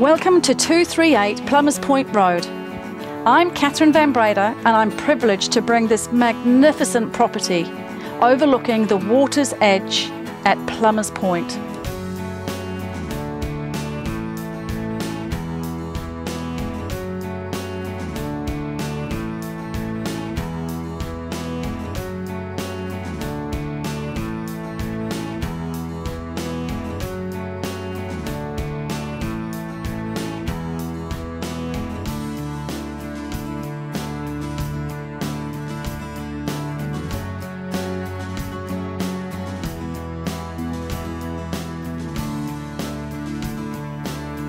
Welcome to 238 Plummers Point Road. I'm Catherine Van Breda and I'm privileged to bring this magnificent property overlooking the water's edge at Plummers Point.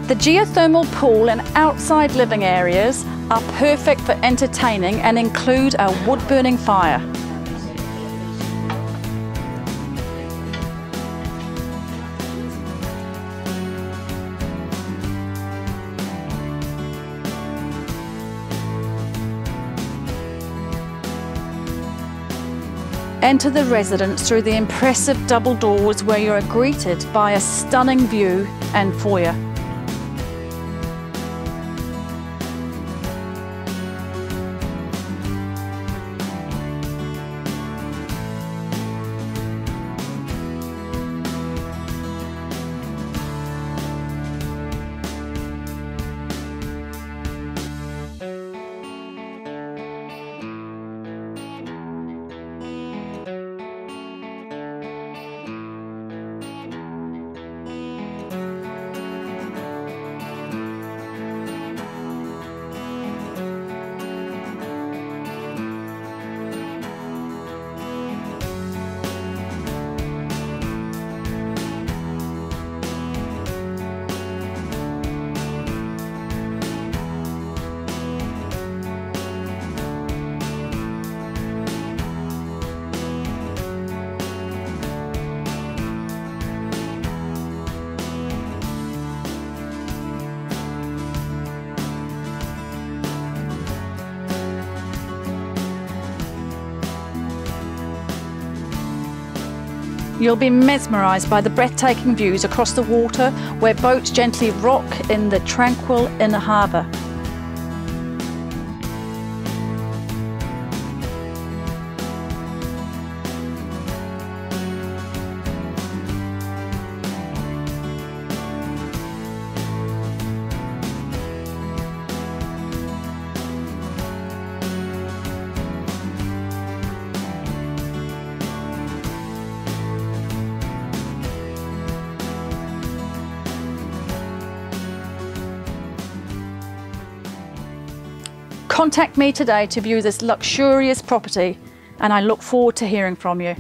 The geothermal pool and outside living areas are perfect for entertaining and include a wood-burning fire. Enter the residence through the impressive double doors where you are greeted by a stunning view and foyer. You'll be mesmerised by the breathtaking views across the water where boats gently rock in the tranquil inner harbour. Contact me today to view this luxurious property and I look forward to hearing from you.